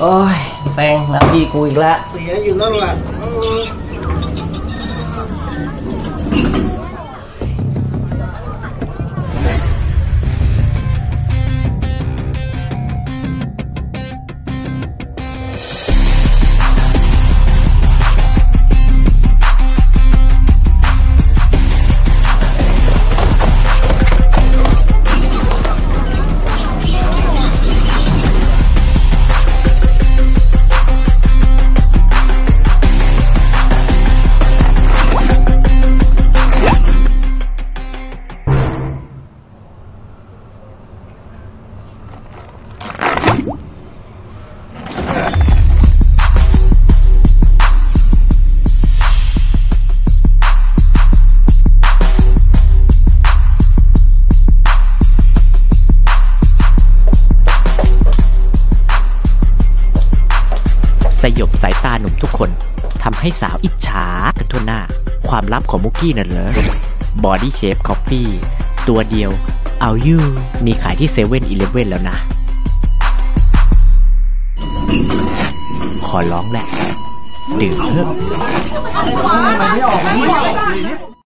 โอ้ยแซงหน้าที่กูอีกแล้วเสียอยู่แล้วล่ะ สยบสายตาหนุ่มทุกคนทำให้สาวอิจฉากันทั่วหน้า ความลับของมุกกี้น่ะเหรอ Body Shape Coffee ตัวเดียวเอายูมีขายที่เซเว่นอีเลฟเว่นแล้วนะ ร้องแหละ ดื่มเพิ่ม